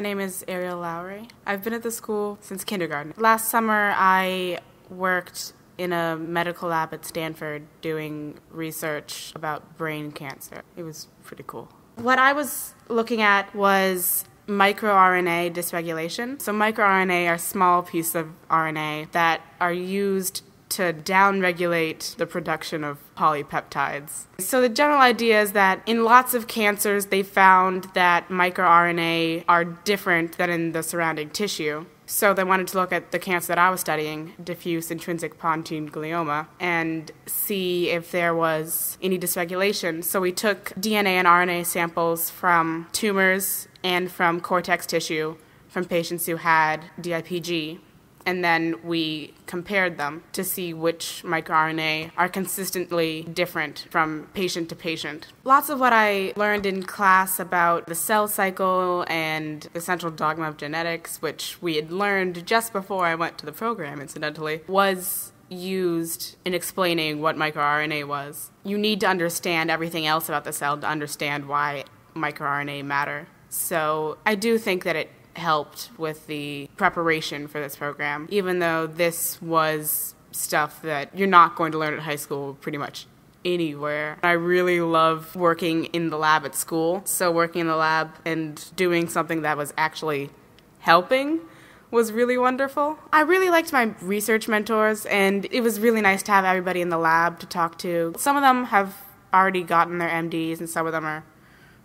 My name is Ariel Lowrey. I've been at the school since kindergarten. Last summer, I worked in a medical lab at Stanford doing research about brain cancer. It was pretty cool. What I was looking at was microRNA dysregulation. So, microRNA are small pieces of RNA that are used to downregulate the production of polypeptides. So, the general idea is that in lots of cancers, they found that microRNA are different than in the surrounding tissue. So they wanted to look at the cancer that I was studying, diffuse intrinsic pontine glioma, and see if there was any dysregulation. So we took DNA and RNA samples from tumors and from cortex tissue from patients who had DIPG and then we compared them to see which microRNA are consistently different from patient to patient. Lots of what I learned in class about the cell cycle and the central dogma of genetics, which we had learned just before I went to the program, incidentally, was used in explaining what microRNA was. You need to understand everything else about the cell to understand why microRNA matter. So I do think that it helped with the preparation for this program, even though this was stuff that you're not going to learn at high school pretty much anywhere. I really love working in the lab at school. So, working in the lab and doing something that was actually helping was really wonderful. I really liked my research mentors, and it was really nice to have everybody in the lab to talk to. Some of them have already gotten their MDs, and some of them are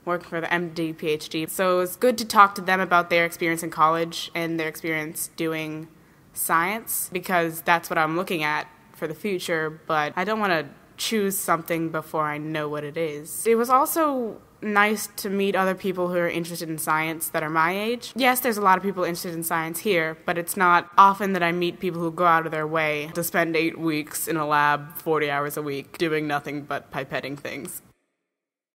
working for the MD, PhD. So it's good to talk to them about their experience in college and their experience doing science because that's what I'm looking at for the future, but I don't want to choose something before I know what it is. It was also nice to meet other people who are interested in science that are my age. Yes, there's a lot of people interested in science here, but it's not often that I meet people who go out of their way to spend eight weeks in a lab 40 hours a week doing nothing but pipetting things.